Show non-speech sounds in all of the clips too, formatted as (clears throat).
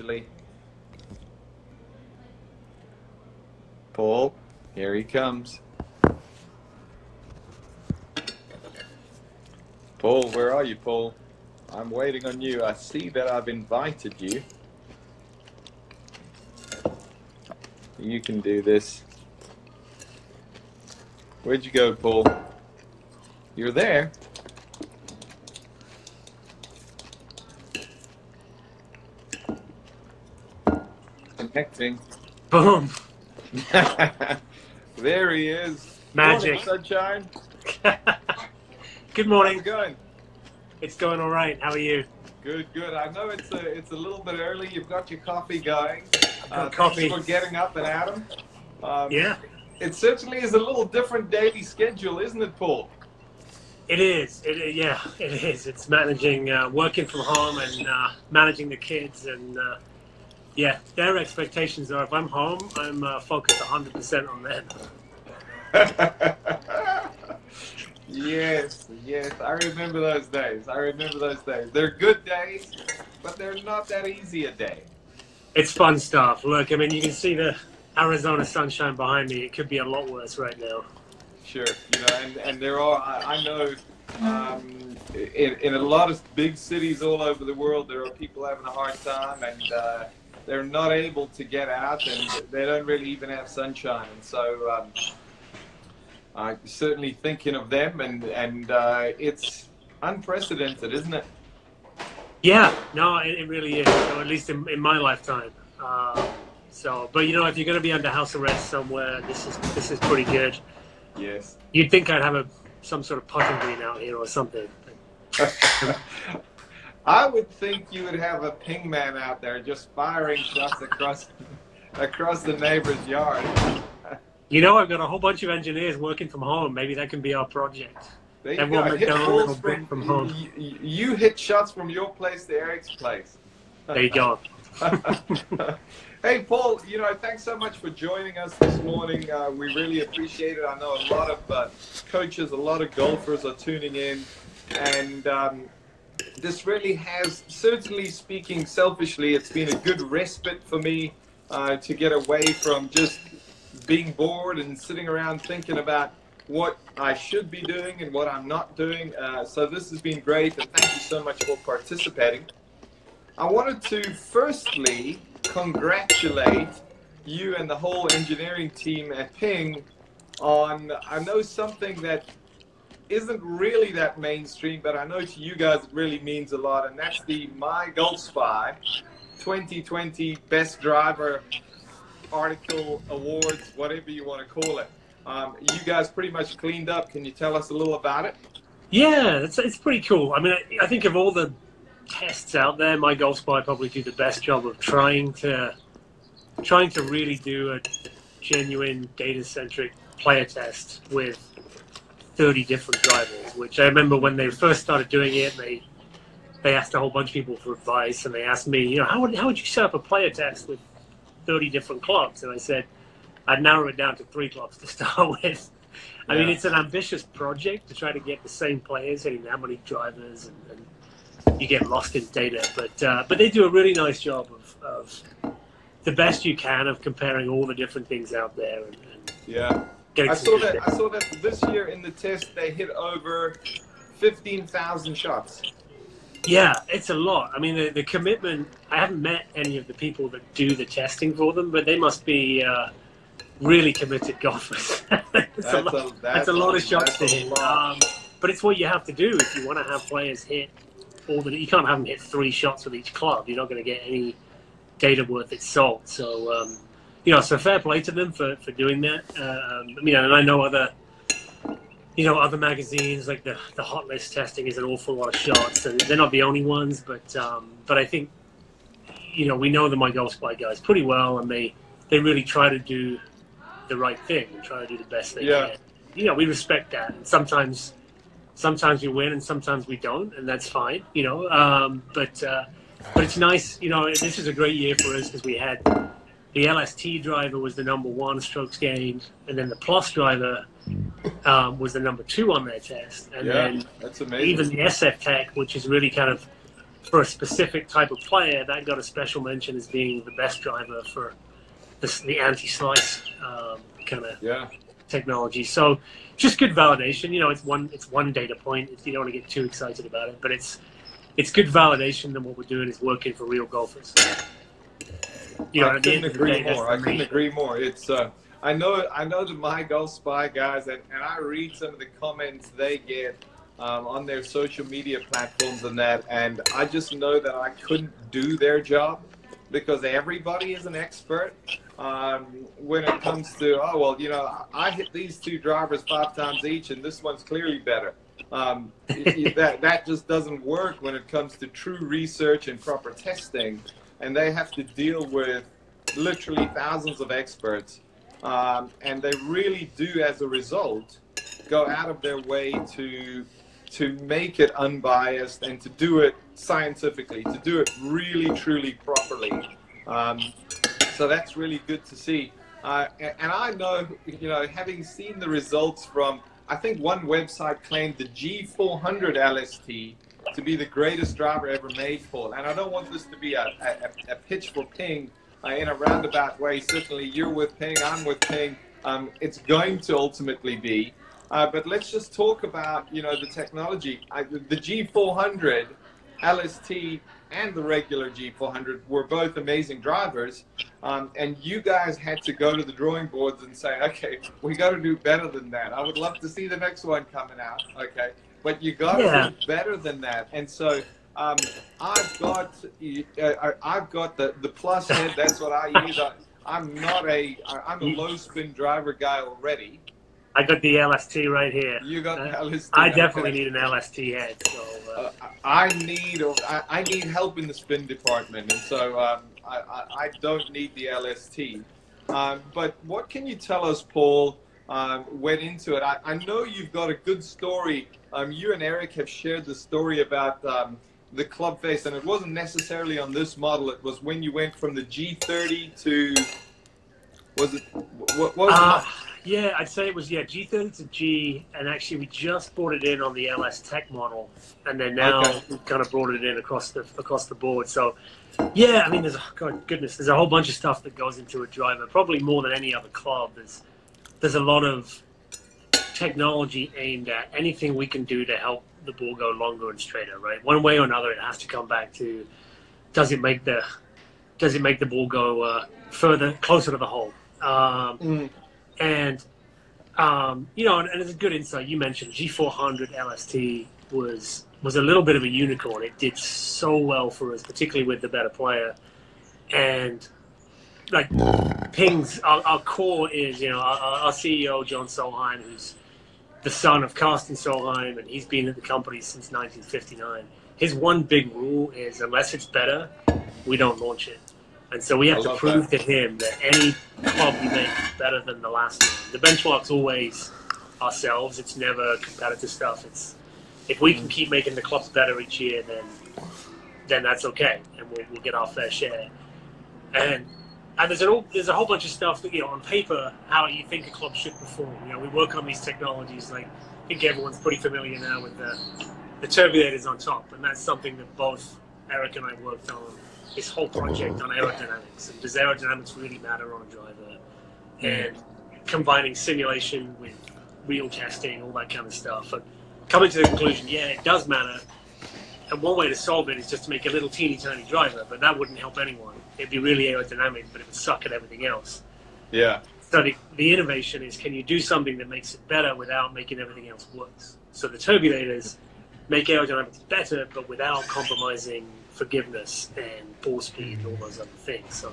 eventually. Paul, here he comes. Paul, where are you, Paul? I'm waiting on you. I see that I've invited you. You can do this. Where'd you go, Paul? You're there. Connecting. Boom. (laughs) there he is. Magic. Morning, sunshine. (laughs) Good How's morning. it going? It's going all right. How are you? Good, good. I know it's a it's a little bit early. You've got your coffee going. Uh, coffee. Thanks for getting up and Adam. Um, Yeah, It certainly is a little different daily schedule, isn't it, Paul? it is. It, yeah, it is. It's managing, uh, working from home and uh, managing the kids. And uh, yeah, their expectations are if I'm home, I'm uh, focused 100% on them. (laughs) yes, yes. I remember those days. I remember those days. They're good days, but they're not that easy a day. It's fun stuff. Look, I mean, you can see the Arizona sunshine behind me. It could be a lot worse right now. Sure, you know, and, and there are, I, I know um, in, in a lot of big cities all over the world, there are people having a hard time and uh, they're not able to get out and they don't really even have sunshine. And so um, I'm certainly thinking of them and, and uh, it's unprecedented, isn't it? Yeah, no, it, it really is. Or at least in, in my lifetime. Uh, so, but you know, if you're going to be under house arrest somewhere, this is this is pretty good. Yes. You'd think I'd have a some sort of putting green out here or something. (laughs) I would think you would have a ping man out there just firing shots across across the neighbor's yard. You know, I've got a whole bunch of engineers working from home. Maybe that can be our project. There you Everyone go. Hit their own balls little bit from home. You, you- you hit shots from your place to Eric's place. There you go. (laughs) hey, Paul, you know, thanks so much for joining us this morning. Uh, we really appreciate it. I know a lot of uh, coaches, a lot of golfers are tuning in. And um, this really has, certainly speaking selfishly, it's been a good respite for me uh, to get away from just being bored and sitting around thinking about what I should be doing and what I'm not doing. Uh, so this has been great, and thank you so much for participating. I wanted to firstly congratulate you and the whole engineering team at Ping on, I know something that isn't really that mainstream, but I know to you guys it really means a lot, and that's the My Golf Spy 2020 Best Driver article, awards, whatever you want to call it. Um, you guys pretty much cleaned up. Can you tell us a little about it? Yeah, it's, it's pretty cool. I mean, I, I think of all the tests out there, my Golf Spy probably do the best job of trying to trying to really do a genuine data centric player test with 30 different drivers. Which I remember when they first started doing it, they they asked a whole bunch of people for advice, and they asked me, you know, how would how would you set up a player test with 30 different clubs? And I said, I'd narrow it down to three clubs to (laughs) start with. I mean, it's an ambitious project to try to get the same players hitting that many drivers, and, and you get lost in data. But uh, but they do a really nice job of, of the best you can of comparing all the different things out there and, and Yeah. I saw that. I saw that this year in the test they hit over fifteen thousand shots. Yeah, it's a lot. I mean, the, the commitment. I haven't met any of the people that do the testing for them, but they must be uh, really committed golfers. (laughs) it's a lot. That's a lot of shots to hit. Um, but it's what you have to do if you want to have players hit all the. You can't have them hit three shots with each club. You're not going to get any data worth its salt. So, um, you know, so fair play to them for, for doing that. Um, I mean, and I know other, you know, other magazines like the the hot list testing is an awful lot of shots, and they're not the only ones. But um, but I think, you know, we know the My Golf Spy guys pretty well, and they they really try to do the right thing and try to do the best they Yeah. can. You know, we respect that, and sometimes sometimes we win and sometimes we don't, and that's fine. You know, um, but uh, but it's nice. You know, this is a great year for us because we had the LST driver was the number one strokes gained, and then the Plus driver um, was the number two on their test, and yeah, then that's amazing. even the SF Tec, which is really kind of for a specific type of player, that got a special mention as being the best driver for the, the anti-slice um, kind of Yeah. technology. So just good validation. You know, it's one it's one data point. It's, you don't want to get too excited about it, but it's it's good validation that what we're doing is working for real golfers. You know, I couldn't end of the agree day, more. I couldn't agree more. It's uh, I know I know the My Golf Spy guys, and, and I read some of the comments they get um, on their social media platforms and that, and I just know that I couldn't do their job because everybody is an expert um, when it comes to oh well, you know I hit these two drivers five times each, and this one's clearly better. Um, that that just doesn't work when it comes to true research and proper testing, and they have to deal with literally thousands of experts, um, and they really do, as a result, go out of their way to to make it unbiased and to do it scientifically, to do it really, truly, properly. Um, so that's really good to see. Uh, and, and I know, you know, having seen the results from, I think one website claimed the G400 LST to be the greatest driver ever made, Paul. And I don't want this to be a, a, a pitch for Ping uh, in a roundabout way. Certainly, you're with Ping, I'm with Ping. Um, it's going to ultimately be. Uh, but let's just talk about, you know, the technology. I, the G400 LST and the regular G400 were both amazing drivers. Um, and you guys had to go to the drawing boards and say, okay, we got to do better than that. I would love to see the next one coming out. Okay. But you got to Yeah. do better than that. And so um, I've got uh, I've got the, the plus (laughs) head. That's what I use. I, I'm not a I'm a low spin driver guy already. I got the LST right here. You got Uh, LST. I okay. definitely need an LST head. So uh, Uh, I need I, I need help in the spin department, and so um, I, I, I don't need the LST. Um, but what can you tell us, Paul? Um, went into it. I, I know you've got a good story. Um, you and Eric have shared the story about um, the club face, and it wasn't necessarily on this model. It was when you went from the G30 to was it what, what was Uh, it? yeah, I'd say it was yeah G30 to G, and actually we just brought it in on the LS Tec model, and then now Okay. we've kind of brought it in across the across the board. So yeah, I mean, there's a, God goodness, there's a whole bunch of stuff that goes into a driver, probably more than any other club. There's there's a lot of technology aimed at anything we can do to help the ball go longer and straighter. Right, one way or another, it has to come back to does it make the does it make the ball go uh, further closer to the hole. Um, Mm, and um, you know, and, and it's a good insight. You mentioned G400 LST was was a little bit of a unicorn. It did so well for us, particularly with the better player. And like Ping's, our, our core is you know our, our CEO John Solheim, who's the son of Karsten Solheim, and he's been at the company since 1959. His one big rule is unless it's better, we don't launch it. And so we have I to prove to him that any club we make is better than the last one. The benchmark's always ourselves. It's never competitive stuff. It's if we can mm. keep making the clubs better each year, then then that's okay, and we'll, we'll get our fair share. And and there's a whole, there's a whole bunch of stuff that you know on paper how you think a club should perform. You know, we work on these technologies. Like I think everyone's pretty familiar now with the the turbulators on top, and that's something that both Eric and I worked on. This whole project on aerodynamics and does aerodynamics really matter on a driver? And combining simulation with real testing, all that kind of stuff, and coming to the conclusion, yeah, it does matter. And one way to solve it is just to make a little teeny tiny driver, but that wouldn't help anyone. It'd be really aerodynamic, but it would suck at everything else. yeah. So the, the innovation is can you do something that makes it better without making everything else worse? So the turbulators make aerodynamics better, but without compromising forgiveness and ball speed and all those other things. So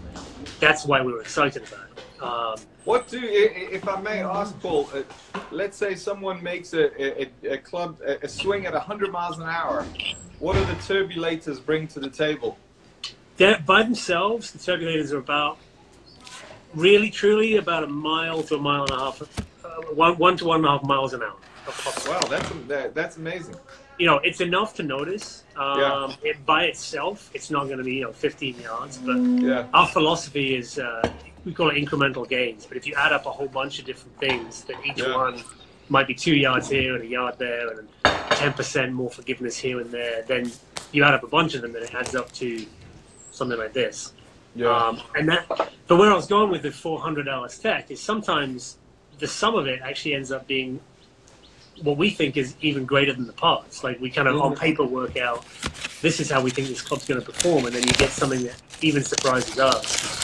that's why we were excited about it. Um, What do, i- i- if I may ask, Paul? Uh, let's say someone makes a, a, a club a, a swing at 100 miles an hour. What do the turbulators bring to the table? They're, by themselves, the turbulators are about really, truly about a mile to a mile and a half, uh, one, one to one and a half miles an hour. Wow, that's that, that's amazing. you know, it's enough to notice. Um, Yeah. It by itself, it's not going to be you know 15 yards, but Yeah, our philosophy is uh, we call it incremental gains. But if you add up a whole bunch of different things, that each Yeah. one might be two yards here and a yard there, and 10% more forgiveness here and there, then you add up a bunch of them, and it adds up to something like this. Yeah. Um, and that, but where I was going with the 400 LS Tec is sometimes the sum of it actually ends up being what we think is even greater than the parts. Like we kind of on paper work out this is how we think this club's going to perform, and then you get something that even surprises us.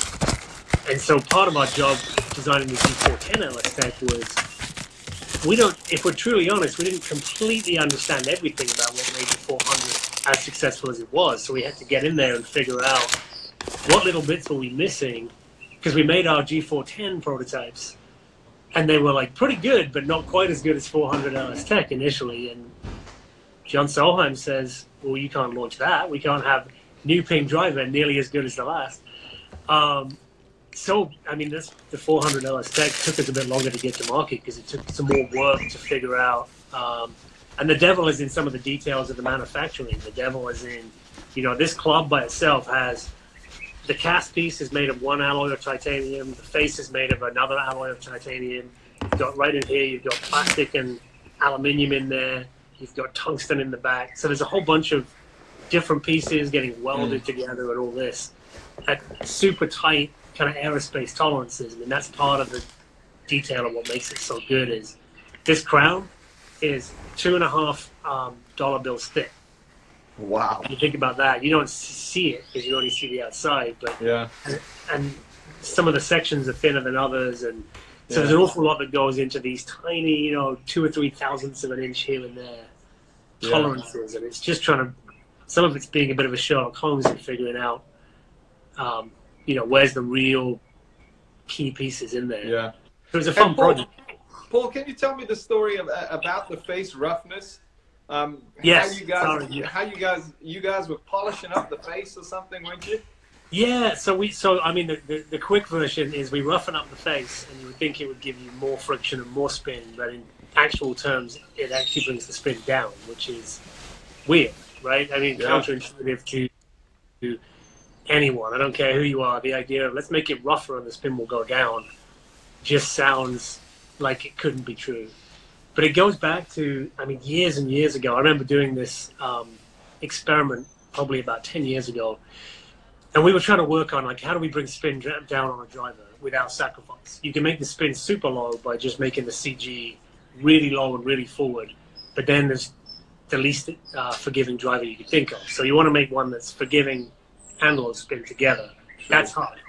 And so part of our job designing the G410 LS Tec was we don't, if we're truly honest, we didn't completely understand everything about what made the 400 as successful as it was. So we had to get in there and figure out what little bits were we missing because we made our G410 prototypes and they were like pretty good, but not quite as good as 400 LS Tec initially. And John Solheim says, "Well, you can't launch that. We can't have new ping driver nearly as good as the last." Um, so, I mean, this the 400 LS Tec took us a bit longer to get to market because it took some more work to figure out. Um, and the devil is in some of the details of the manufacturing. The devil is in, you know, this club by itself has the cast piece is made of one alloy of titanium. The face is made of another alloy of titanium. You've got right in here, you've got plastic and aluminium in there. You've got tungsten in the back. So there's a whole bunch of different pieces getting welded mm. together and all this at super tight kind of aerospace tolerances. I mean, that's part of the detail of what makes it so good is this crown is two and a half um, dollar bills thick. Wow. you think about that, you don't see it because you only see the outside. But yeah, and, and, some of the sections are thinner than others, and so yeah. there's an awful lot that goes into these tiny, you know, two or three thousandths of an inch here and there tolerances, yeah. and it's just trying to. Some of it's being a bit of a Sherlock Holmes and figuring out, um, you know, where's the real key pieces in there. Yeah, So it was a fun Paul, project. Paul, can you tell me the story of, about the face roughness? Um, yes. How you guys, Sorry. how you guys, you guys were polishing up the face or something, weren't you? Yeah. So we, so I mean, the, the, the quick version is we roughen up the face, and you would think it would give you more friction and more spin, but in actual terms, it actually brings the spin down, which is weird, right? I mean, yeah. counterintuitive to, to anyone. I don't care who you are. The idea of let's make it rougher and the spin will go down just sounds like it couldn't be true. But it goes back to, I mean, years and years ago. I remember doing this um, experiment probably about 10 years ago. And we were trying to work on, like, how do we bring spin down on a driver without sacrifice? You can make the spin super low by just making the CG really low and really forward. But then there's the least uh, forgiving driver you could think of. So you want to make one that's forgiving and low spin together. That's hard.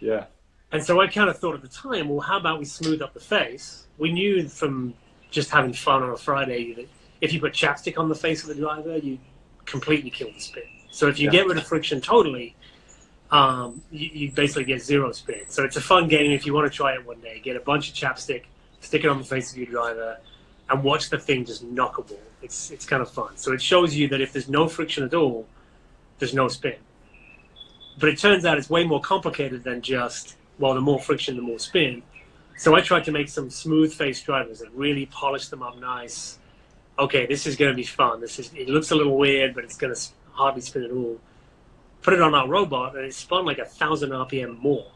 Yeah. And so I kind of thought at the time, well, how about we smooth up the face? We knew from just having fun on a Friday that if you put chapstick on the face of the driver, you completely kill the spin. So if you yeah. get rid of friction totally, um, you, you, basically get zero spin. So it's a fun game if you want to try it one day. Get a bunch of chapstick, stick it on the face of your driver, and watch the thing just knock a ball. It's it's kind of fun. So it shows you that if there's no friction at all, there's no spin. But it turns out it's way more complicated than just well, the more friction, the more spin. So I tried to make some smooth face drivers and really polish them up nice. Okay, this is going to be fun. This is it looks a little weird, but it's going to hardly spin at all. Put it on our robot, and it spun like a thousand RPM more.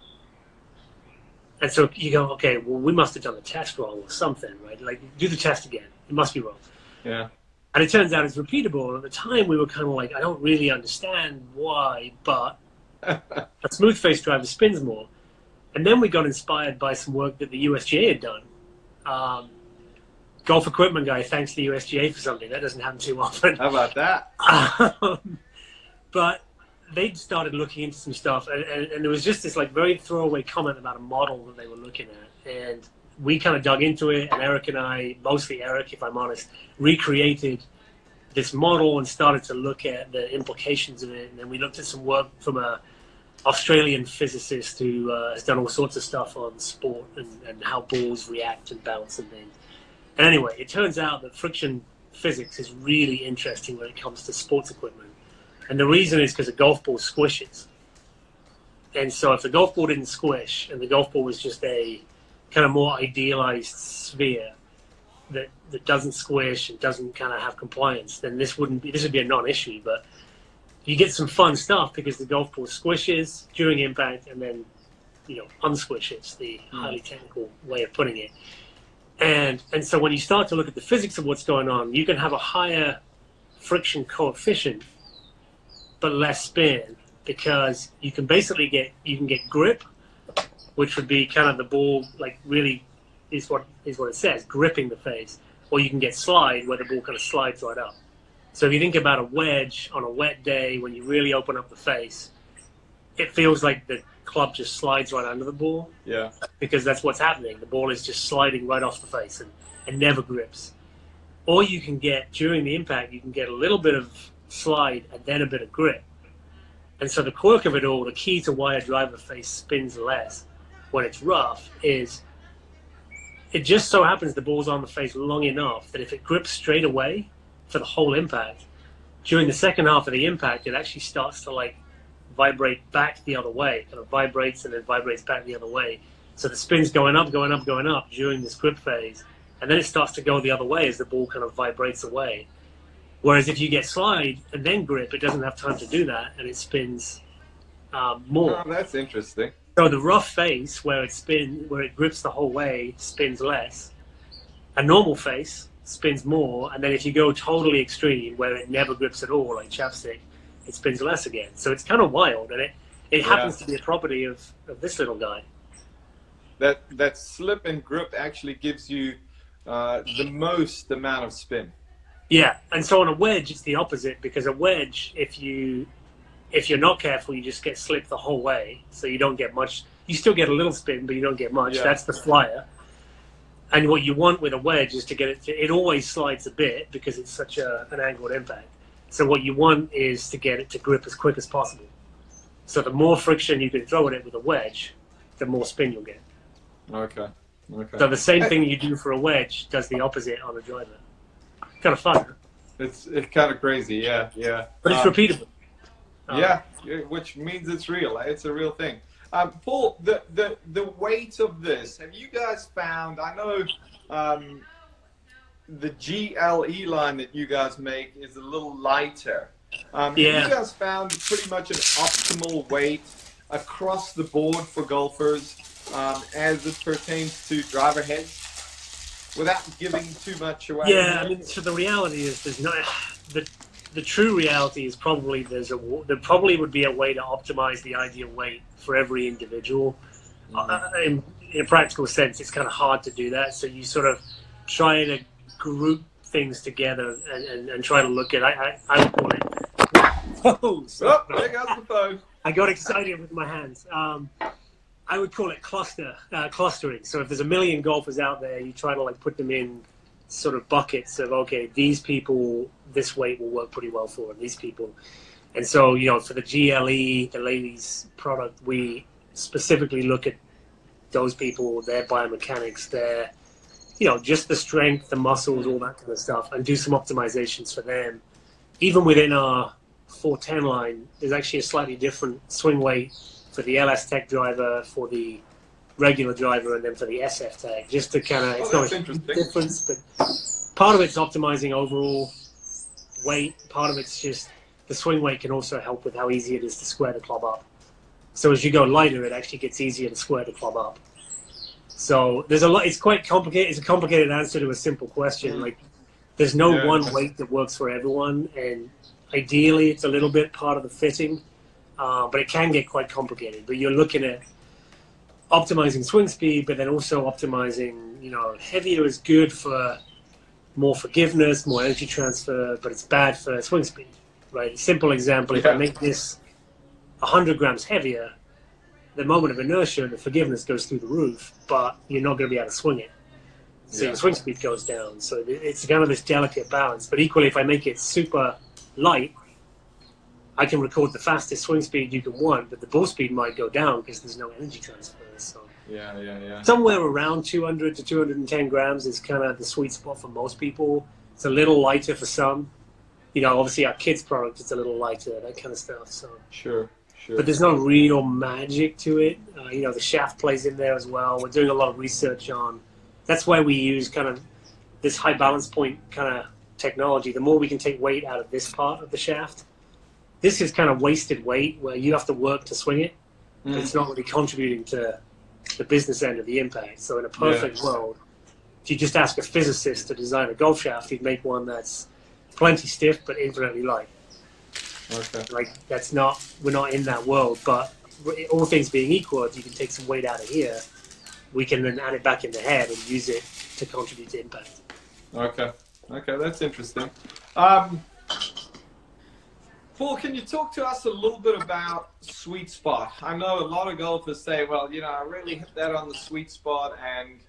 And so you go, okay, well, we must have done the test wrong or something, right? Like, do the test again. It must be wrong. Yeah. And it turns out it's repeatable. And at the time, we were kind of like, I don't really understand why, but (laughs) a smooth face driver spins more. And then we got inspired by some work that the USGA had done. Um, golf equipment guy thanks the USGA for something. That doesn't happen too often. How about that? (laughs) Um, but they'd started looking into some stuff, and, and, and, there was just this like very throwaway comment about a model that they were looking at, and we kind of dug into it. And Eric and I, mostly Eric, if I'm honest, recreated this model and started to look at the implications of it. And then we looked at some work from a Australian physicist who uh, has done all sorts of stuff on sport and, and how balls react and bounce and things. And anyway, it turns out that friction physics is really interesting when it comes to sports equipment. And the reason is because a golf ball squishes. And so if the golf ball didn't squish and the golf ball was just a kind of more idealized sphere that, that doesn't squish and doesn't kind of have compliance, then this wouldn't be, this would be a non-issue. But you get some fun stuff because the golf ball squishes during impact and then you know unsquishes the mm. highly technical way of putting it and and so when you start to look at the physics of what's going on you can have a higher friction coefficient but less spin because you can basically get you can get grip, which would be kind of the ball like really is what is what it says, gripping the face, or you can get slide where the ball kind of slides right up. So if you think about a wedge on a wet day when you really open up the face, it feels like the club just slides right under the ball. Yeah. Because that's what's happening. The ball is just sliding right off the face and, and never grips. Or you can get during the impact, you can get a little bit of slide and then a bit of grip. And so the quirk of it all, the key to why a driver face spins less when it's rough is it just so happens the ball's on the face long enough that if it grips straight away for the whole impact, during the second half of the impact, it actually starts to like vibrate back the other way, kind of vibrates and then vibrates back the other way. So the spin's going up, going up, going up during this grip phase, and then it starts to go the other way as the ball kind of vibrates away. Whereas if you get slide and then grip, it doesn't have time to do that, and it spins um, more. Oh, that's interesting. So the rough face, where it spin, where it grips the whole way, spins less. A normal face spins more, and then if you go totally extreme, where it never grips at all, like chapstick, it spins less again. So it's kind of wild, and it it Yeah. happens to be a property of, of this little guy. That that slip and grip actually gives you uh, the most amount of spin. Yeah, and so on a wedge, it's the opposite because a wedge, if you if you're not careful, you just get slipped the whole way, so you don't get much. You still get a little spin, but you don't get much. Yeah. That's the flyer. And what you want with a wedge is to get it. To, it always slides a bit because it's such a, an angled impact. So what you want is to get it to grip as quick as possible. So the more friction you can throw at it with a wedge, the more spin you'll get. Okay. Okay. So the same thing you do for a wedge does the opposite on a driver. Kind of fun, It's it's kind of crazy. Yeah. Yeah. but it's Um, repeatable. Um, Yeah, yeah, which means it's real. It's a real thing. Um, Paul, the, the the weight of this. Have you guys found? I know um, the GLE line that you guys make is a little lighter. Um, Yeah. Have you guys found pretty much an optimal weight across the board for golfers um, as it pertains to driver heads? Without giving too much away. Yeah, I mean, so the reality is there's no (sighs) the the true reality is probably there's a there probably would be a way to optimize the ideal weight for every individual. Uh, in, in a practical sense, it's kind of hard to do that. So you sort of try to group things together and, and, and try to look at. I I, I would call it. Whoa! Oh, sorry. there goes the phone. I got excited with my hands. Um, I would call it cluster uh, clustering. So if there's a million golfers out there, you try to like put them in sort of buckets of okay, these people this weight will work pretty well for, and these people. And so you know, for the GLE, the ladies product, we specifically look at those people, their biomechanics, their you know, just the strength, the muscles, all that kind of stuff, and do some optimizations for them. Even within our 410 line, there's actually a slightly different swing weight for the LS Tec driver, for the regular driver, and then for the SF Tec, just to kind of, Oh, it's not a difference, but part of it's optimizing overall weight, part of it's just the swing weight can also help with how easy it is to square the club up. So as you go lighter, it actually gets easier to square the club up. So there's a lot. It's quite complicated. It's a complicated answer to a simple question. Mhm. Like there's no Yeah. one weight that works for everyone, and ideally, it's a little bit part of the fitting, uh, but it can get quite complicated. But you're looking at optimizing swing speed, but then also optimizing. You know, heavier is good for more forgiveness, more energy transfer, but it's bad for swing speed. Right? Simple example: if I make this 100 grams heavier, the moment of inertia and the forgiveness goes through the roof, but you're not going to be able to swing it. So Yeah. your swing speed goes down. So it's kind of this delicate balance. But equally, if I make it super light, I can record the fastest swing speed you can want, but the ball speed might go down because there's no energy transfer. Yeah, yeah, yeah. somewhere around 200 to 210 grams is kind of the sweet spot for most people. It's a little lighter for some. You know, obviously our kids' product is a little lighter, that kind of stuff. So Sure, sure. but there's no real magic to it. Uh, you know, the shaft plays in there as well. We're doing a lot of research on. That's why we use kind of this high balance point kind of technology. The more we can take weight out of this part of the shaft, this is kind of wasted weight where you have to work to swing it, Mm. it's not really contributing to the business end of the impact. So in a perfect world, if you just ask a physicist to design a golf shaft, he'd make one that's plenty stiff but infinitely light. Okay. Like that's not we're not in that world. But all things being equal, if you can take some weight out of here, we can then add it back in the head and use it to contribute to impact. Okay. Okay, that's interesting. Um, Paul, can you talk to us a little bit about sweet spot? I know a lot of golfers say, well, you know, I really hit that on the sweet spot, and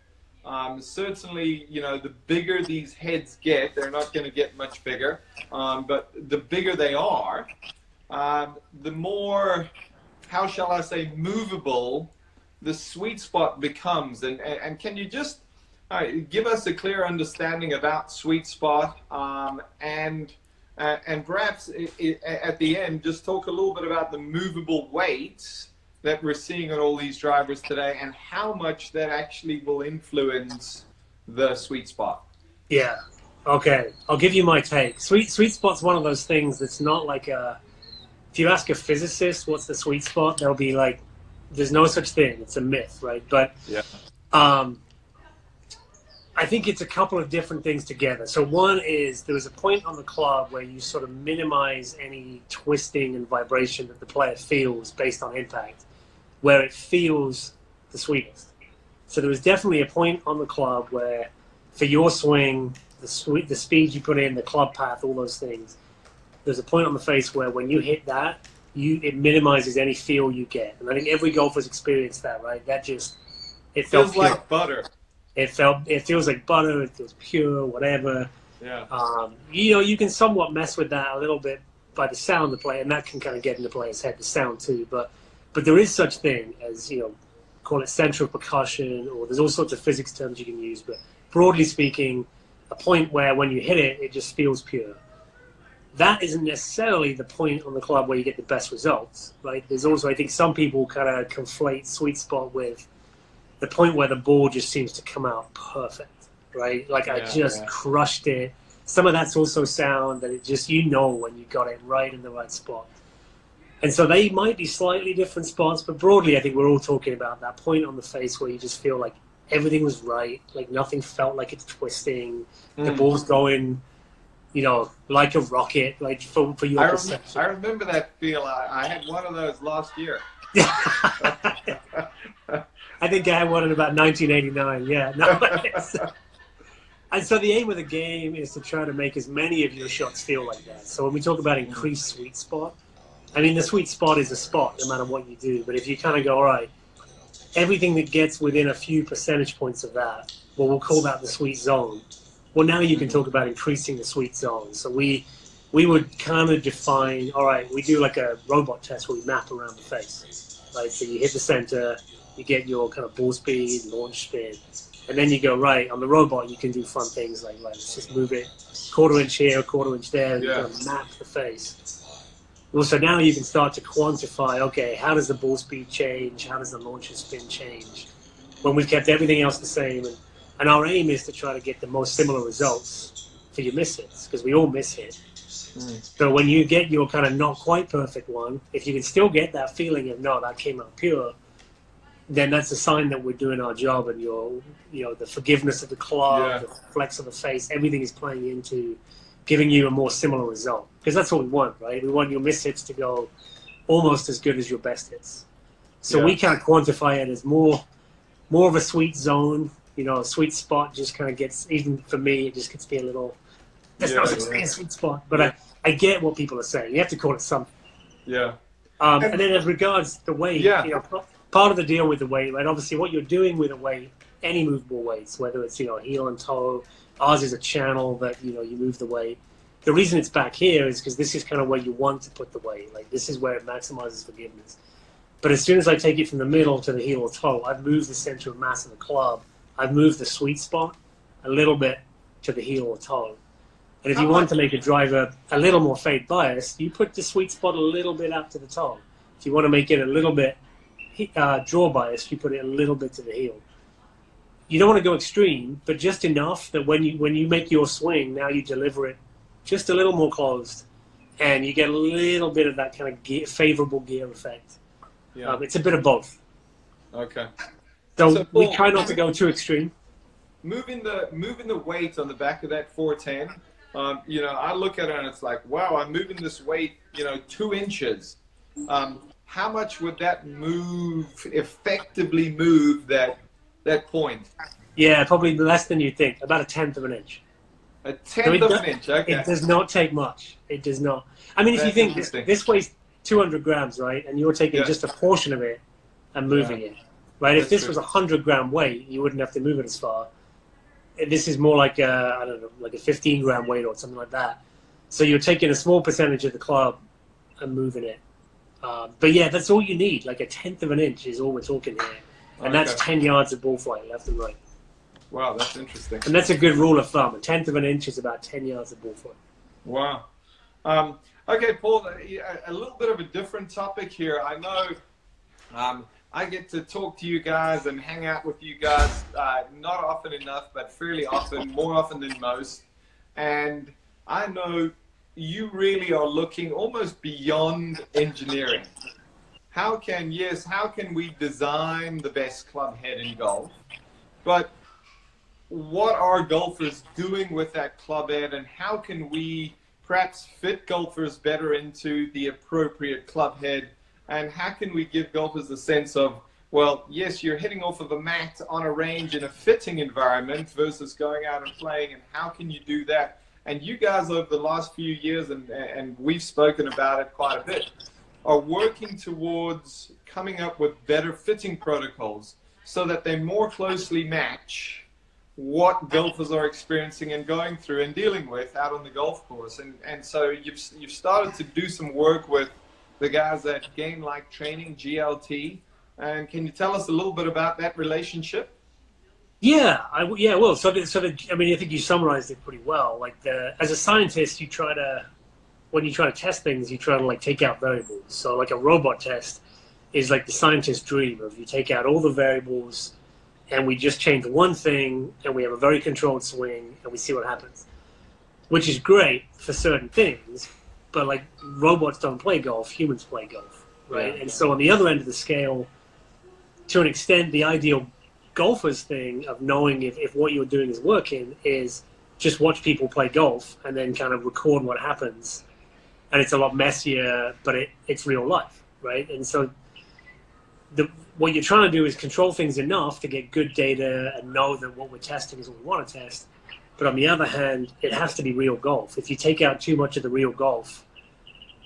um, certainly, you know, the bigger these heads get, they're not going to get much bigger, um, but the bigger they are, um, the more, how shall I say, movable the sweet spot becomes. And, and, and can you just uh, give us a clear understanding about sweet spot um, and uh, and perhaps it, it, at the end, just talk a little bit about the movable weights that we're seeing on all these drivers today and how much that actually will influence the sweet spot. Yeah. Okay. I'll give you my take. Sweet sweet spot's one of those things that's not like a. If you ask a physicist what's the sweet spot, they'll be like, "There's no such thing. It's a myth, right?" But yeah. Um, I think it's a couple of different things together. So one is there was a point on the club where you sort of minimize any twisting and vibration that the player feels based on impact, where it feels the sweetest. So there was definitely a point on the club where, for your swing, the sweet, the speed you put in, the club path, all those things. There's a point on the face where when you hit that, you it minimizes any feel you get, and I think every golfer's experienced that, right? That just it feels like butter it felt it feels like butter it feels pure whatever. Yeah. Um, you know you can somewhat mess with that a little bit by the sound of the play and that can kind of get in the player's head the sound too but but there is such thing as you know call it central percussion or there's all sorts of physics terms you can use but broadly speaking a point where when you hit it it just feels pure. That isn't necessarily the point on the club where you get the best results right? There's also i think some people kind of conflate sweet spot with the point where the ball just seems to come out perfect, right? Like yeah, I just yeah. crushed it. Some of that's also sound that it just you know when you got it right in the right spot. And so they might be slightly different spots, but broadly, I think we're all talking about that point on the face where you just feel like everything was right, like nothing felt like it's twisting, mm. the ball's going, you know, like a rocket, like for, for your I perception. I remember that feel. I, I had one of those last year. (laughs) I think I had one in about 1989. Yeah. No, (laughs) (laughs) and so the aim of the game is to try to make as many of your shots feel like that. So when we talk about increased sweet spot, I mean the sweet spot is a spot no matter what you do. But if you kind of go, all right, everything that gets within a few percentage points of that, well, we'll call that the sweet zone. Well, now you can talk about increasing the sweet zone. So we we would kind of define, all right, we do like a robot test where we map around the face, right? So you hit the center, you get your kind of ball speed, launch spin, and then you go right on the robot. You can do fun things like, like let's just move it quarter inch here, quarter inch there, and yeah. kind of map the face. Well, so now you can start to quantify. Okay, how does the ball speed change? How does the launch and spin change? When we've kept everything else the same, and, and our aim is to try to get the most similar results for your miss hits because we all miss hit. Mm. So when you get your kind of not quite perfect one, if you can still get that feeling of no, that came out pure, then that's a sign that we're doing our job and your you know the forgiveness of the club yeah. the flex of the face everything is playing into giving you a more similar result. Because that's what we want right? We want your miss hits to go almost as good as your best hits. So yeah. we can't quantify it as more more of a sweet zone you know a sweet spot just kind of gets even for me it just gets me a little that's yeah, not such a sweet spot but I, I get what people are saying. You have to call it something. Yeah. Um, and, and then as regards the way yeah. you know, part of the deal with the weight, right? Obviously, what you're doing with a weight, any movable weights, whether it's you know heel and toe, ours is a channel that you know you move the weight. The reason it's back here is because this is kind of where you want to put the weight. Like this is where it maximizes forgiveness. But as soon as I take it from the middle to the heel or toe, I've moved the center of mass of the club. I've moved the sweet spot a little bit to the heel or toe. And if you want to make a driver a little more fade biased, you put the sweet spot a little bit up to the toe. If you want to make it a little bit uh, draw bias, you put it a little bit to the heel. You don't want to go extreme, but just enough that when you when you make your swing, now you deliver it just a little more closed, and you get a little bit of that kind of gear, favorable gear effect. Yeah. Um, it's a bit of both. Okay. So, so we try not to go too extreme. Moving the moving the weight on the back of that 410 Um, you know, I look at it and it's like, wow, I'm moving this weight, you know, two inches. Um, how much would that move effectively move that that point? Yeah, probably less than you think. About a tenth of an inch. A tenth So of an inch. Okay. It does not take much. It does not. I mean, if you think this, this weighs 200 grams, right, and you're taking Yeah. just a portion of it and moving it, right? if That's this true. was a 100 gram weight, you wouldn't have to move it as far. This is more like a, I don't know, like a 15 gram weight or something like that. So you're taking a small percentage of the club and moving it. Uh, but yeah, that's all you need. Like a tenth of an inch is all we're talking here. And that's 10 yards of ball flight left and right. Wow, that's interesting. And that's a good rule of thumb. A tenth of an inch is about 10 yards of ball flight. Wow. Um, okay, Paul, a, a little bit of a different topic here. I know um, I get to talk to you guys and hang out with you guys uh, not often enough, but fairly often, more often than most. And I know you really are looking almost beyond engineering. How can, yes, how can we design the best club head in golf? But what are golfers doing with that club head and how can we perhaps fit golfers better into the appropriate club head and how can we give golfers a sense of well yes you're hitting off of a mat on a range in a fitting environment versus going out and playing and how can you do that and you guys over the last few years and and we've spoken about it quite a bit are working towards coming up with better fitting protocols so that they more closely match what golfers are experiencing and going through and dealing with out on the golf course. And and so you've you've started to do some work with the guys at Game Like Training GLT. And can you tell us a little bit about that relationship? Yeah, I, yeah, well, so the, so the, I mean, I think you summarized it pretty well. Like the, as a scientist, you try to, when you try to test things, you try to like take out variables. So like a robot test is like the scientist's dream of you take out all the variables and we just change one thing and we have a very controlled swing and we see what happens, which is great for certain things. But like robots don't play golf, humans play golf, right? Yeah. And so on the other end of the scale, to an extent, the ideal golfer's thing of knowing if, if what you're doing is working is just watch people play golf and then kind of record what happens. And it's a lot messier, but it, it's real life, right? And so the, what you're trying to do is control things enough to get good data and know that what we're testing is what we want to test. But on the other hand, it has to be real golf. If you take out too much of the real golf,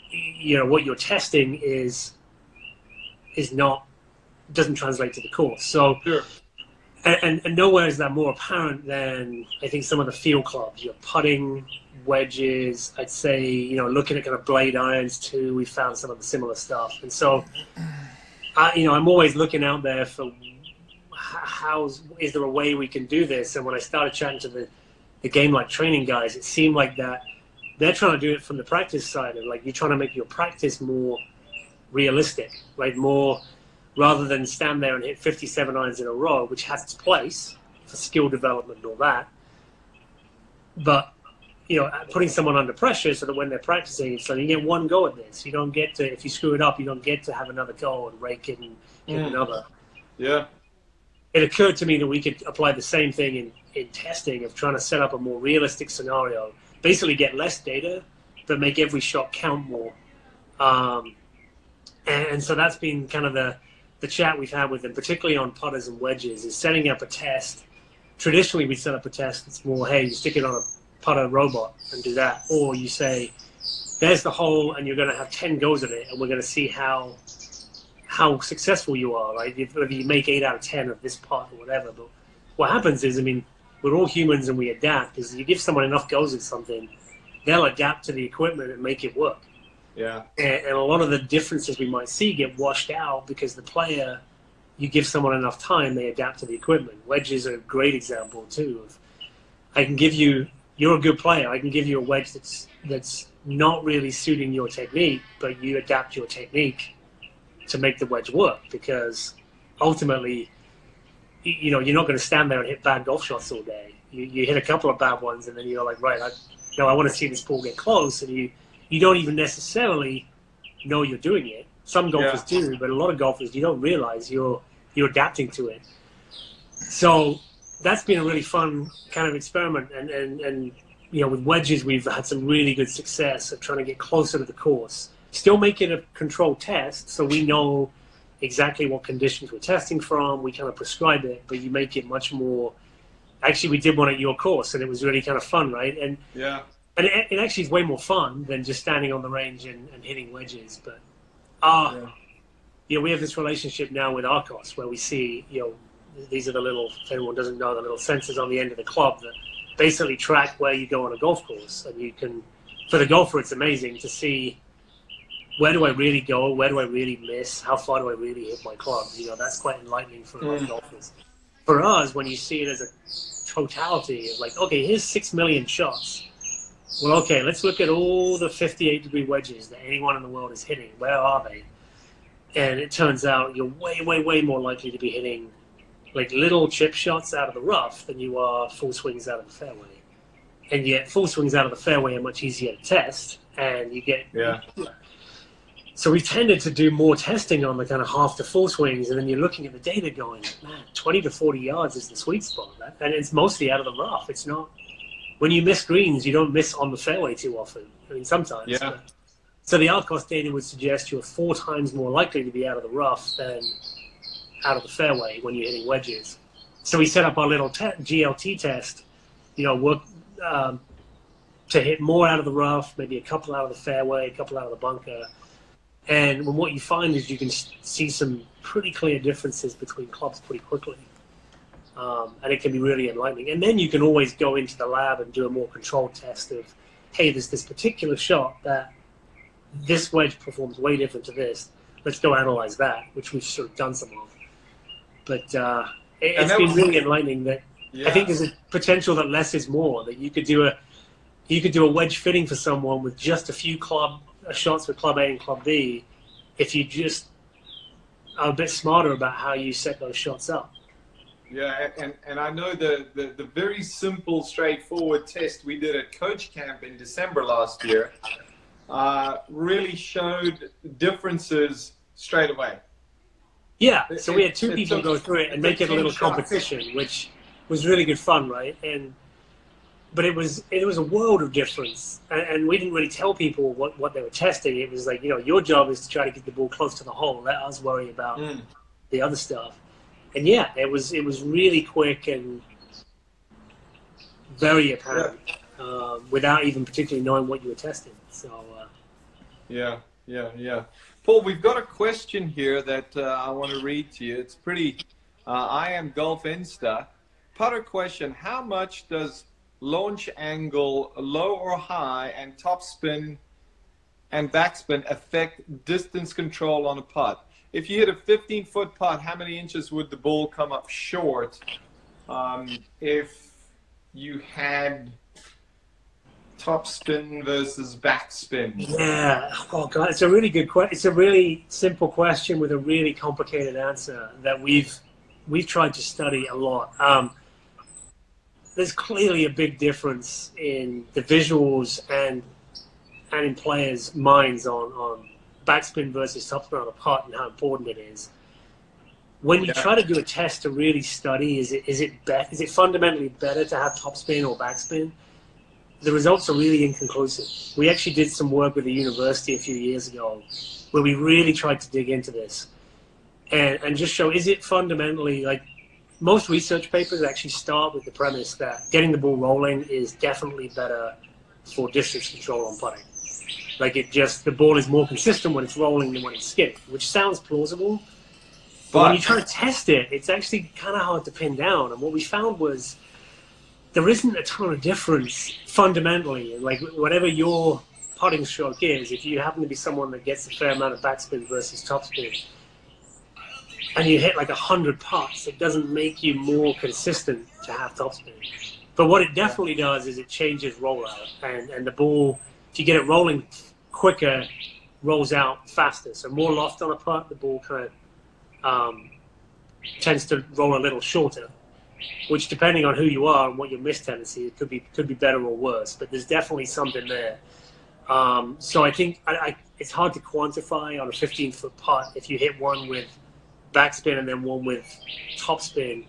you know what you're testing is is not doesn't translate to the course. So Sure. And, and, nowhere is that more apparent than I think some of the field clubs. Your putting, wedges, I'd say, you know, looking at kind of blade irons too, we found some of the similar stuff. And so, I, you know, I'm always looking out there for how's, is there a way we can do this? And when I started chatting to the, the game like training guys, it seemed like that they're trying to do it from the practice side of like you're trying to make your practice more realistic, like More rather than stand there and hit 57 irons in a row, which has its place for skill development and all that. But you know, putting someone under pressure so that when they're practicing, so you get one go at this. You don't get to if you screw it up, you don't get to have another go and rake it and hit Mm. another. Yeah. It occurred to me that we could apply the same thing in, in testing of trying to set up a more realistic scenario, basically get less data, but make every shot count more. Um, and, and so that's been kind of the the chat we've had with them, particularly on putters and wedges, is setting up a test. Traditionally, we set up a test that's more, hey, you stick it on a putter robot and do that, or you say, there's the hole, and you're going to have ten goes at it, and we're going to see how how successful you are, right? If, whether you make eight out of ten of this putt or whatever. But what happens is, I mean, we're all humans and we adapt. Is you give someone enough goes at something, they'll adapt to the equipment and make it work Yeah. and, and a lot of the differences we might see get washed out because the player you give someone enough time they adapt to the equipment wedges are a great example too of i can give you you're a good player i can give you a wedge that's that's not really suiting your technique but you adapt your technique to make the wedge work because ultimately you know you're not going to stand there and hit bad golf shots all day you, you hit a couple of bad ones and then you're like right i you know, i want to see this ball get close and you you don't even necessarily know you're doing it. Some golfers do, but a lot of golfers you don't realize you're you're adapting to it. So that's been a really fun kind of experiment, and and, and you know, with wedges, we've had some really good success at trying to get closer to the course. Still make it a controlled test, so we know exactly what conditions we're testing from. We kind of prescribe it, but you make it much more. Actually, we did one at your course, and it was really kind of fun, right? And yeah, and it, it actually is way more fun than just standing on the range and, and hitting wedges. But ah, uh, yeah. you know, we have this relationship now with Arccos where we see, you know, these are the little. If anyone doesn't know, the little sensors on the end of the club that basically track where you go on a golf course, and you can. For the golfer, it's amazing to see where do I really go? Where do I really miss? How far do I really hit my club? You know, that's quite enlightening for mm. golfers. For us, when you see it as a totality of like, okay, here's six million shots. Well, okay, let's look at all the 58 degree wedges that anyone in the world is hitting. Where are they? And it turns out you're way, way, way more likely to be hitting like little chip shots out of the rough than you are full swings out of the fairway. And yet, full swings out of the fairway are much easier to test, and you get yeah. So we tended to do more testing on the kind of half to full swings, and then you're looking at the data going, man, 20 to 40 yards is the sweet spot. And it's mostly out of the rough. It's not, when you miss greens, you don't miss on the fairway too often. I mean, sometimes. Yeah. But, so the Arccos data would suggest you're four times more likely to be out of the rough than out of the fairway when you're hitting wedges. So we set up our little te- GLT test, you know, work um, to hit more out of the rough, maybe a couple out of the fairway, a couple out of the bunker and what you find is you can see some pretty clear differences between clubs pretty quickly. Um, and it can be really enlightening. And then you can always go into the lab and do a more controlled test of, hey, there's this particular shot that this wedge performs way different to this. Let's go analyze that, which we've sort of done some of. But uh, it, has been really enlightening that yeah. I think there's a potential that less is more. That you could do a you could do a wedge fitting for someone with just a few club shots with Club A and Club B if you just are a bit smarter about how you set those shots up. Yeah, and, and I know the, the, the very simple, straightforward test we did at Coach Camp in December last year uh, really showed differences straight away. Yeah, so we had two people go through it and make it a little competition, which was really good fun, right? And but it was it was a world of difference, and, and, we didn't really tell people what, what they were testing. It was like you know your job is to try to get the ball close to the hole. Let us worry about mm. the other stuff. And yeah, it was it was really quick and very apparent yeah. uh, without even particularly knowing what you were testing. So uh, yeah, yeah, yeah. Paul, we've got a question here that uh, I want to read to you. It's pretty. Uh, I am Golf Insta. Putter question: How much does launch angle, low or high, and topspin and backspin affect distance control on a putt. If you hit a 15 foot putt, how many inches would the ball come up short um, if you had topspin versus backspin? Yeah, oh god, it's a really good question. It's a really simple question with a really complicated answer that we've we've tried to study a lot. Um, there's clearly a big difference in the visuals and and in players' minds on, on backspin versus topspin on a putt and how important it is. When you yeah. try to do a test to really study, is it is it be, is it fundamentally better to have topspin or backspin? The results are really inconclusive. We actually did some work with the university a few years ago where we really tried to dig into this and, and just show is it fundamentally like most research papers actually start with the premise that getting the ball rolling is definitely better for distance control on putting. Like it just the ball is more consistent when it's rolling than when it's skipping, which sounds plausible. But, but when you try to test it, it's actually kind of hard to pin down. And what we found was there isn't a ton of difference fundamentally. Like whatever your putting stroke is, if you happen to be someone that gets a fair amount of backspin versus topspin, and you hit like a hundred putts, it doesn't make you more consistent to have topspin. But what it definitely does is it changes rollout, and and the ball, if you get it rolling quicker, rolls out faster. So more loft on a putt, the ball kind of um, tends to roll a little shorter. Which, depending on who you are and what your miss tendency, it could be could be better or worse. But there's definitely something there. Um, so I think I, I, it's hard to quantify on a 15 foot putt if you hit one with backspin and then one with topspin,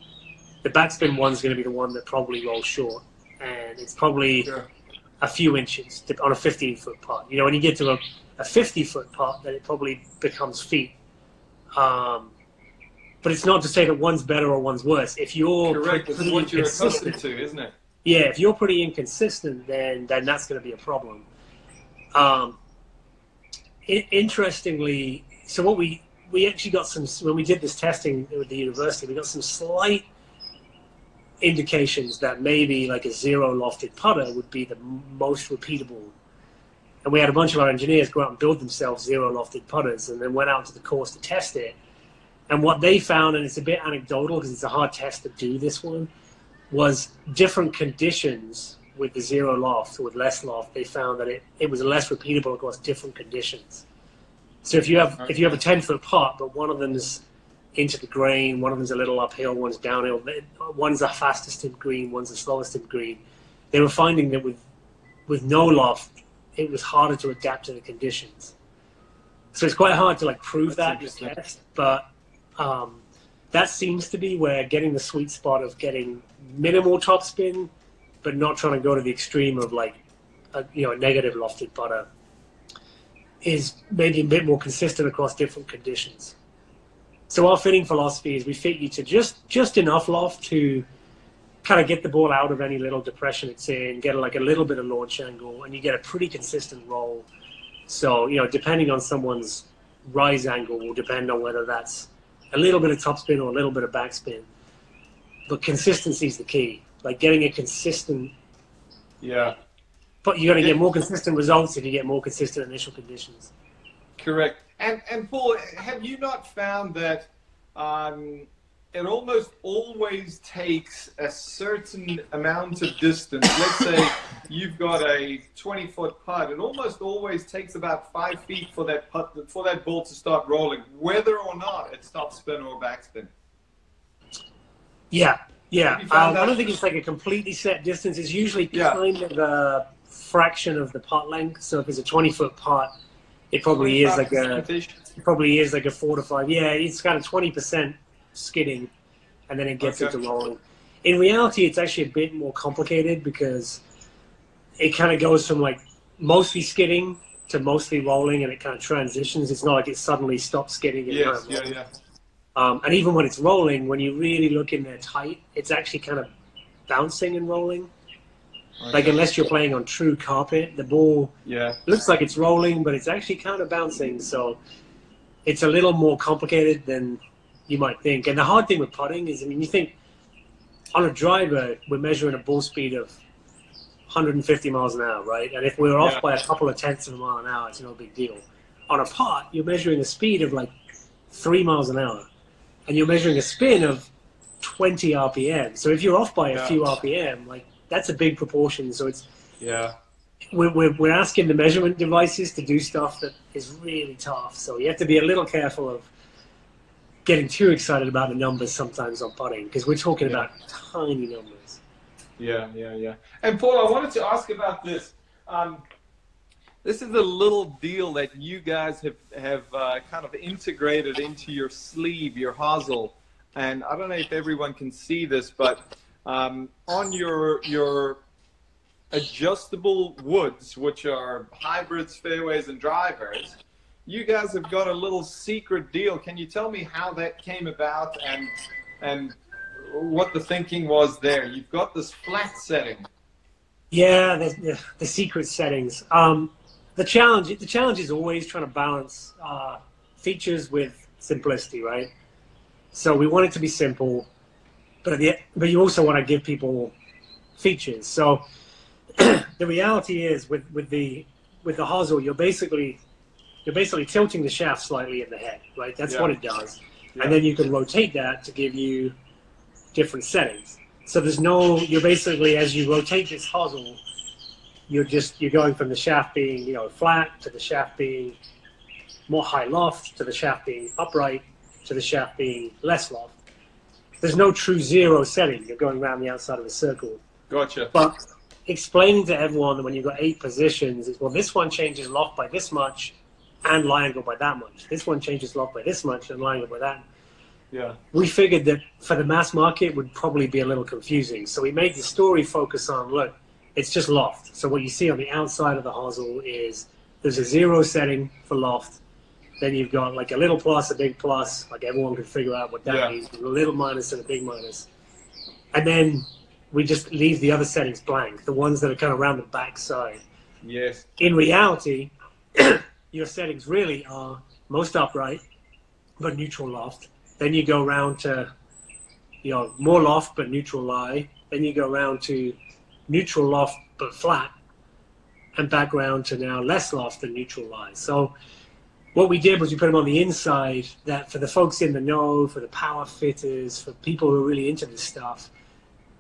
the backspin one's going to be the one that probably rolls short, and it's probably a few inches on a 15 foot putt. You know, when you get to a, a 50 foot putt, then it probably becomes feet. Um, but it's not to say that one's better or one's worse. If you're correct, it's what you're accustomed to, isn't it? Yeah, if you're pretty inconsistent, then then that's going to be a problem. Um, it, interestingly, so what we we actually got some when we did this testing with the university, we got some slight indications that maybe like a zero lofted putter would be the most repeatable. And we had a bunch of our engineers go out and build themselves zero lofted putters, and then went out to the course to test it. And what they found, and it's a bit anecdotal because it's a hard test to do this one, was different conditions with the zero loft or with less loft. They found that it, it was less repeatable across different conditions. So if you have if you have a ten foot putt, but one of them is into the green, one of them's a little uphill, one's downhill, one's the fastest in green, one's the slowest in green. They were finding that with with no loft, it was harder to adapt to the conditions. So it's quite hard to like prove That's that in test, but um, that seems to be where getting the sweet spot of getting minimal topspin, but not trying to go to the extreme of like a, you know a negative lofted putter is maybe a bit more consistent across different conditions. So our fitting philosophy is we fit you to just just enough loft to kind of get the ball out of any little depression it's in, get like a little bit of launch angle, and you get a pretty consistent roll. So you know, depending on someone's rise angle, will depend on whether that's a little bit of topspin or a little bit of backspin. But consistency is the key. Like getting a consistent. Yeah. But you're going to get more consistent results if you get more consistent initial conditions. Correct. And and Paul, have you not found that um, it almost always takes a certain amount of distance. Let's say you've got a 20 foot putt. It almost always takes about five feet for that putt, for that ball to start rolling, whether or not it's topspin or backspin. Yeah, yeah. Um, I don't think it's like a completely set distance. It's usually yeah. kind of a fraction of the putt length. So if it's a 20 foot putt, it probably is like a it probably is like a four to five. Yeah, it's kind of 20 percent skidding, and then it gets okay. into rolling. In reality, it's actually a bit more complicated because it kind of goes from like mostly skidding to mostly rolling, and it kind of transitions. It's not like it suddenly stops skidding. Yes, yeah, yeah. Um, and even when it's rolling, when you really look in there tight, it's actually kind of bouncing and rolling. Okay. Like uh, unless you're playing on true carpet, the ball yeah. looks like it's rolling, but it's actually kind of bouncing. So it's a little more complicated than you might think. And the hard thing with putting is, I mean, you think on a driver, we're measuring a ball speed of 150 miles an hour, right? And if we're off yeah. by a couple of tenths of a mile an hour, it's no big deal. On a putt, you're measuring a speed of like three miles an hour, and you're measuring a spin of 20 RPM. So if you're off by a yeah. few RPM, like that's a big proportion. So it's yeah. We're, we're, we're asking the measurement devices to do stuff that is really tough. So you have to be a little careful of getting too excited about the numbers sometimes on putting because we're talking yeah. about tiny numbers. Yeah, yeah, yeah. And Paul, I wanted to ask about this. Um, this is a little deal that you guys have have uh, kind of integrated into your sleeve, your hosel. And I don't know if everyone can see this, but um, on your your adjustable woods, which are hybrids, fairways, and drivers, you guys have got a little secret deal. Can you tell me how that came about and and what the thinking was there? You've got this flat setting. Yeah, the, the, the secret settings. Um, the challenge the challenge is always trying to balance uh, features with simplicity, right? So we want it to be simple, but the, but you also want to give people features. So (clears throat) the reality is with with the with the hosel, you're basically you're basically tilting the shaft slightly in the head, right? That's yeah. what it does. Yeah. And then you can rotate that to give you different settings. So there's no, you're basically, as you rotate this hosel, you're just, you're going from the shaft being, you know, flat to the shaft being more high loft to the shaft being upright to the shaft being less loft. There's no true zero setting. You're going around the outside of a circle. Gotcha. But explaining to everyone that when you've got eight positions is, well, this one changes loft by this much, and lie angle by that much. This one changes loft by this much and lie angle by that. Yeah. We figured that for the mass market would probably be a little confusing. So we made the story focus on look, it's just loft. So what you see on the outside of the hosel is there's a zero setting for loft. Then you've got like a little plus, a big plus, like everyone can figure out what that Yeah. means, a little minus and a big minus. And then we just leave the other settings blank, the ones that are kind of around the back side. Yes. In reality, (clears throat) your settings really are most upright, but neutral loft. Then you go around to, you know, more loft but neutral lie. Then you go around to neutral loft but flat, and back round to now less loft than neutral lie. So what we did was we put them on the inside. That for the folks in the know, for the power fitters, for people who are really into this stuff,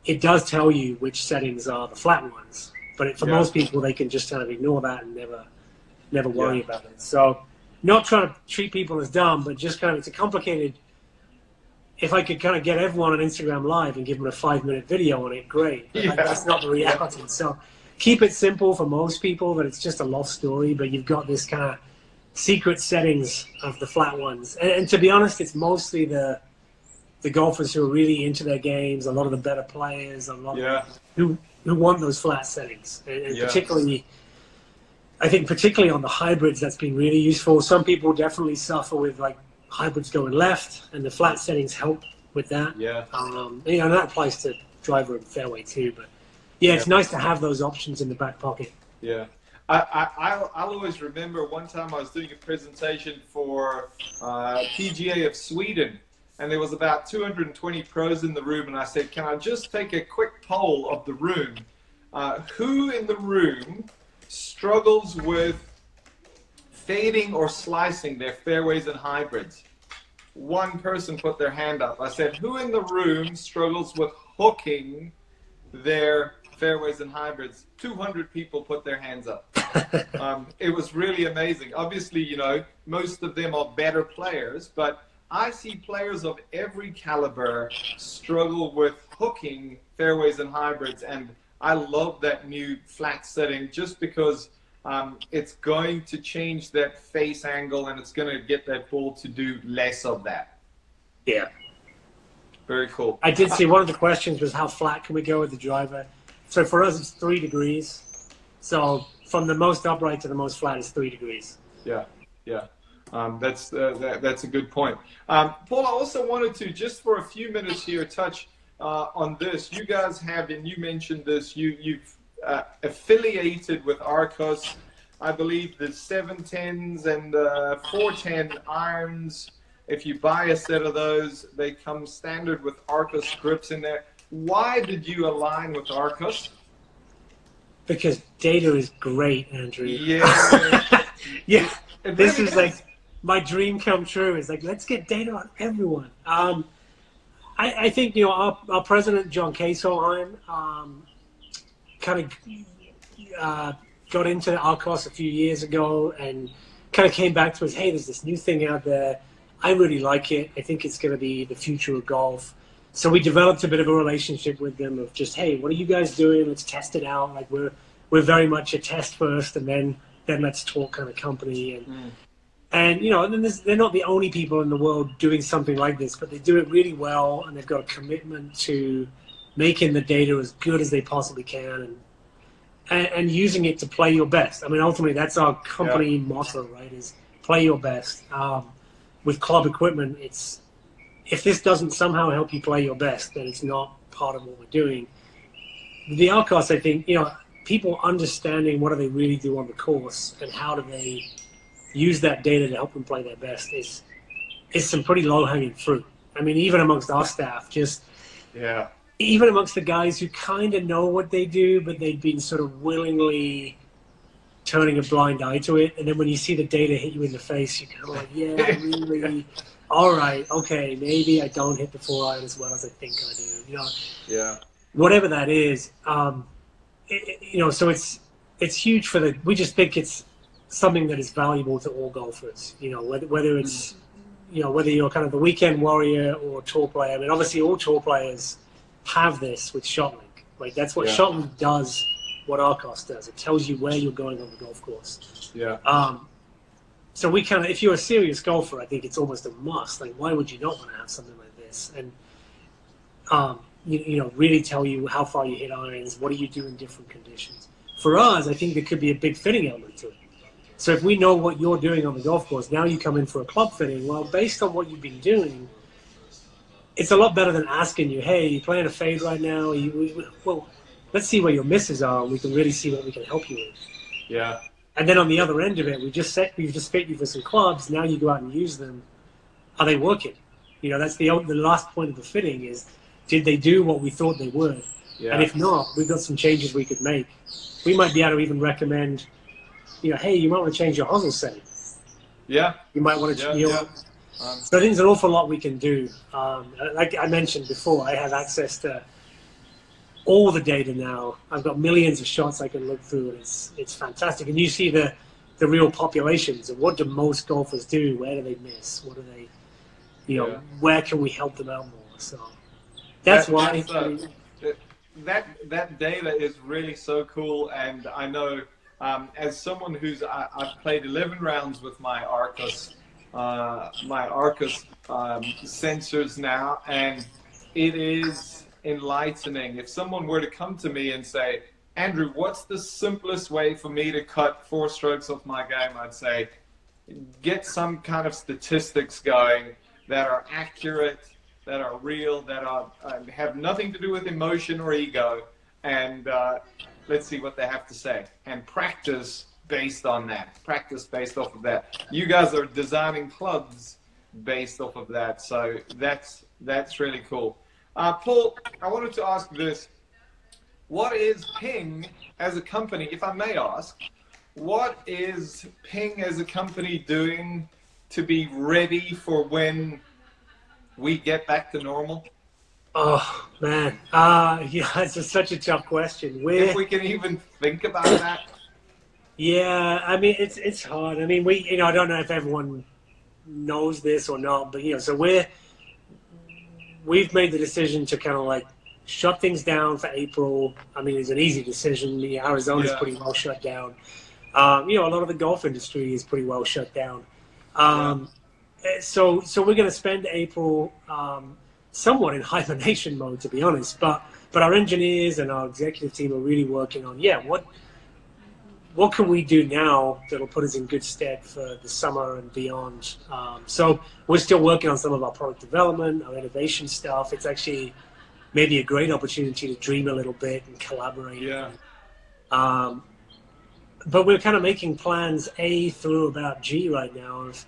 it does tell you which settings are the flat ones. But it, for Yeah. most people, they can just kind of ignore that and never, never worry Yeah. about it. So, not trying to treat people as dumb, but just kind of it's a complicated. If I could kind of get everyone on Instagram Live and give them a five-minute video on it, great. But Yeah. that's not the reality. So, keep it simple for most people. That it's just a lost story, but you've got this kind of secret settings of the flat ones. And, and to be honest, it's mostly the the golfers who are really into their games. A lot of the better players. A lot Yeah. who who want those flat settings, and, and Yeah. particularly, I think particularly on the hybrids, that's been really useful. Some people definitely suffer with like hybrids going left, and the flat settings help with that. Yeah. Um, you know, and that applies to driver and fairway too. But yeah, it's nice to have those options in the back pocket. Yeah. I, I, I'll, always remember one time I was doing a presentation for uh, PGA of Sweden, and there was about 220 pros in the room, and I said, "Can I just take a quick poll of the room? Uh, who in the room struggles with fading or slicing their fairways and hybrids?" One person put their hand up. I said, "Who in the room struggles with hooking their fairways and hybrids?" 200 people put their hands up um, it was really amazing. Obviously, you know, most of them are better players, but I see players of every caliber struggle with hooking fairways and hybrids, and I love that new flat setting just because um, it's going to change that face angle and it's going to get that ball to do less of that. Yeah. Very cool. I did see one of the questions was how flat can we go with the driver. So for us, it's three degrees. So from the most upright to the most flat is three degrees. Yeah, yeah. Um, that's uh, that, that's a good point. Um, Paul, I also wanted to just for a few minutes here touch uh, on this. You guys have, and you mentioned this. You you've uh, affiliated with Arccos. I believe the 710s and uh, 410 irons. If you buy a set of those, they come standard with Arccos grips in there. Why did you align with Arccos? Because data is great, Andrew. Yeah, (laughs) yeah. it This really is like my dream come true. Is like let's get data on everyone. Um, I, I think you know our, our president John K. Solheim um, kind of uh, got into the Arccos a few years ago and kind of came back to us. Hey, there's this new thing out there. I really like it. I think it's going to be the future of golf. So we developed a bit of a relationship with them of just, hey, what are you guys doing? Let's test it out. Like we're we're very much a test first, and then then let's talk kind of company and Mm. and you know, and then they're not the only people in the world doing something like this, but they do it really well, and they've got a commitment to making the data as good as they possibly can, and and, and using it to play your best. I mean, ultimately, that's our company motto, right? Is play your best. Um, with club equipment, it's if this doesn't somehow help you play your best, then it's not part of what we're doing. The Arccos, I think, you know, people understanding what do they really do on the course and how do they use that data to help them play their best is is some pretty low hanging fruit. I mean, even amongst our staff, just yeah, even amongst the guys who kind of know what they do, but they've been sort of willingly turning a blind eye to it. And then when you see the data hit you in the face, you're kind of oh, like, yeah, (laughs) really, all right, okay, maybe I don't hit the four iron as well as I think I do. You know, yeah, whatever that is, um, it, you know, so it's it's huge for the. We just think it's something that is valuable to all golfers. You know, whether whether it's you know whether you're kind of the weekend warrior or tour player. I mean, obviously all tour players have this with ShotLink. Like that's what Yeah. ShotLink does. What Arccos does, it tells you where you're going on the golf course. yeah, Um, so we kind of, if you're a serious golfer, I think it's almost a must. Like, why would you not want to have something like this? And um, you, you know really tell you how far you hit irons, what do you do in different conditions. For us, I think there could be a big fitting element to it. So if we know what you're doing on the golf course, now you come in for a club fitting. Well, based on what you've been doing, it's a lot better than asking you, "Hey, you playing a fade right now?" You, well, let's see where your misses are. We can really see what we can help you with. Yeah. And then on the other end of it, we just set, we've just fit you for some clubs. Now you go out and use them. Are they working? You know, that's the the last point of the fitting is, did they do what we thought they would? Yeah. And if not, we've got some changes we could make. We might be able to even recommend, you know, hey, you might want to change your hosel setting. yeah. You might want to, Yeah, you know, yeah. Um, so I think there's an awful lot we can do. Um, like I mentioned before, I have access to all the data now. I've got millions of shots I can look through, and it's it's fantastic. And you see the the real populations and what do most golfers do? Where do they miss? What do they, you know, Yeah. where can we help them out more? So that's That- why. that's, uh, that that data is really so cool, and I know um, as someone who's I, I've played 11 rounds with my Arccos, uh, my Arccos um, sensors now, and it is enlightening. If someone were to come to me and say, Andrew, what's the simplest way for me to cut four strokes off my game? I'd say, get some kind of statistics going that are accurate, that are real, that are uh, have nothing to do with emotion or ego, and uh, let's see what they have to say and practice based on that. Practice based off of that. You guys are designing clubs based off of that, so that's that's really cool. Uh, Paul, I wanted to ask this: What is Ping as a company, if I may ask? What is Ping as a company doing to be ready for when we get back to normal? Oh man, uh, (laughs) yeah, it's such a tough question. Where If we can even think about that. Yeah, I mean it's it's hard. I mean we you know I don't know if everyone knows this or not, but you know so we're we've made the decision to kind of like shut things down for April. I mean it's an easy decision. The Arizona's Yeah. pretty well shut down. Um, you know a lot of the golf industry is pretty well shut down. Um, eh, So so we're going to spend April um, somewhat in (laughs) hibernation mode to be honest, but but our engineers and our executive team are really working on yeah what what can we do now that'll put us in good stead for the summer and beyond? Um, so we're still working on some of our product development, our innovation stuff. It's actually maybe a great opportunity to dream a little bit and collaborate. Yeah. Um, but we're kind of making plans A through about G right now. Of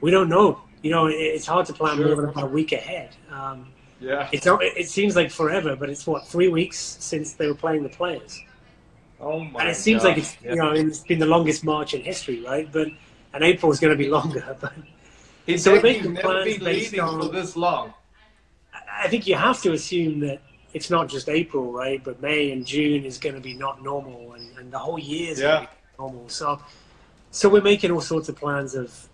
we don't know. You know, it, it's hard to plan Sure. more than about a week ahead. Um, Yeah. it's it seems like forever, but it's what three weeks since they were playing the players. Oh my. And it seems like gosh. it's you know it's been the longest march in history, right? But and April is going to be longer. (laughs) But so we're making never plans been based leading on- for this long. I think you have to assume that it's not just April, right? But May and June is going to be not normal, and, and the whole year is Yeah. going to be normal. So, so we're making all sorts of plans of,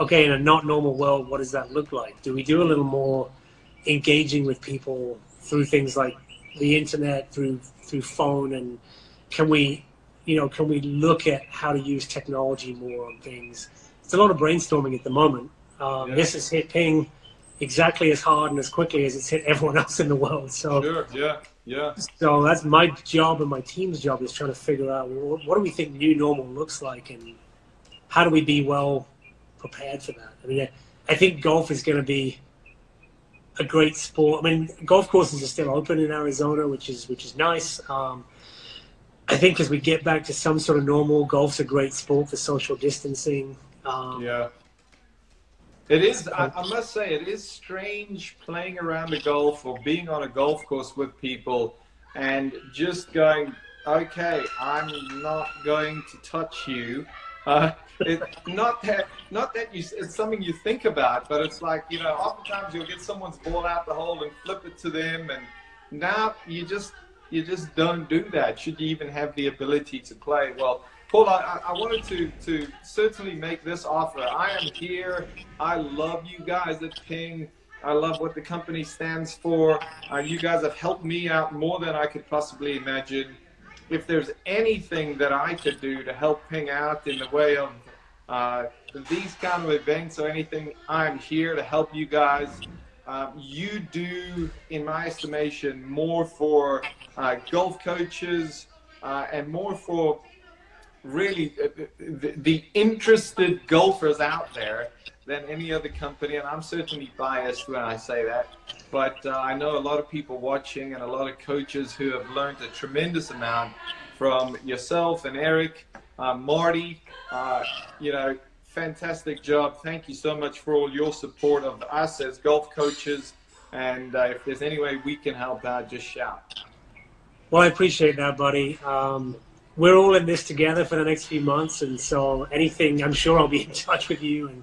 okay, in a not normal world, what does that look like? Do we do a little more engaging with people through things like the internet, through through phone, and can we, you know, can we look at how to use technology more on things? It's a lot of brainstorming at the moment. Um, Yeah. This has hit Ping exactly as hard and as quickly as it's hit everyone (laughs) else in the world. So, Sure. Yeah. Yeah. so that's my job and my team's job is trying to figure out what, what do we think new normal looks like and how do we be well prepared for that. I mean, I, I think golf is going to be a great sport. I mean, golf courses are still open in Arizona, which is which is nice. Um, I think as we get back to some sort of normal, golf's a great sport for social distancing. Um, Yeah. It is, I, I must say, it is strange playing around a golf or being on a golf course with people and just going, okay, I'm not going to touch you. (laughs) Uh, it, not that, not that you, it's something you think about, but it's like, you know, oftentimes you'll get someone's ball out the hole and flip it to them. And now you just, you just don't do that. Should you even have the ability to play? Well, Paul, I, I wanted to, to certainly make this offer. I am here. I love you guys at Ping. I love what the company stands for. Uh, you guys have helped me out more than I could possibly imagine. If there's anything that I could do to help Ping out in the way of uh, these kind of events or anything, I'm here to help you guys. Um, you do, in my estimation, more for uh, golf coaches uh, and more for really uh, the, the, interested golfers out there than any other company. And I'm certainly biased when I say that. But uh, I know a lot of people watching and a lot of coaches who have learned a tremendous amount from yourself and Eric, uh, Marty. Uh, you know, fantastic job. Thank you so much for all your support of us as golf coaches. And uh, if there's any way we can help out, just shout. Well, I appreciate that, buddy. Um, we're all in this together for the next few months, and so anything, I'm sure I'll be in touch with you, and,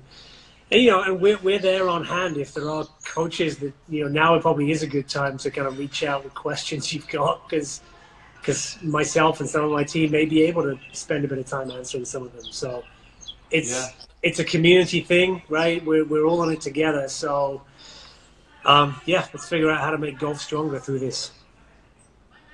and you know, and we're we're there on hand if there are coaches that you know now it probably is a good time to kind of reach out with questions you've got because because myself and some of my team may be able to spend a bit of time answering some of them. So it's yeah. it's a community thing, right? We're we're all in it together. So um, yeah, let's figure out how to make golf stronger through this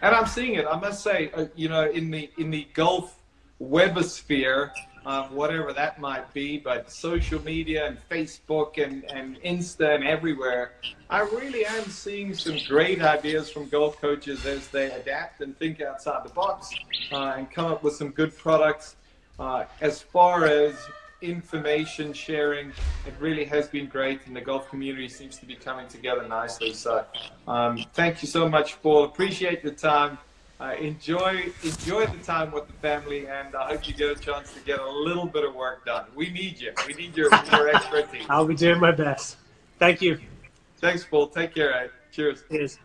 and I'm seeing it. I must say, uh, you know, in the in the golf webosphere, um, whatever that might be, but social media and Facebook and, and Insta and everywhere, I really am seeing some great ideas from golf coaches as they adapt and think outside the box uh, and come up with some good products. Uh, as far as information sharing. It really has been great, and the golf community seems to be coming together nicely. So, um, thank you so much, Paul. Appreciate the time. Uh, enjoy enjoy the time with the family, and I hope you get a chance to get a little bit of work done. We need you. We need your, your (laughs) expertise. I'll be doing my best. Thank you. Thanks, Paul. Take care. Right? Cheers. Cheers.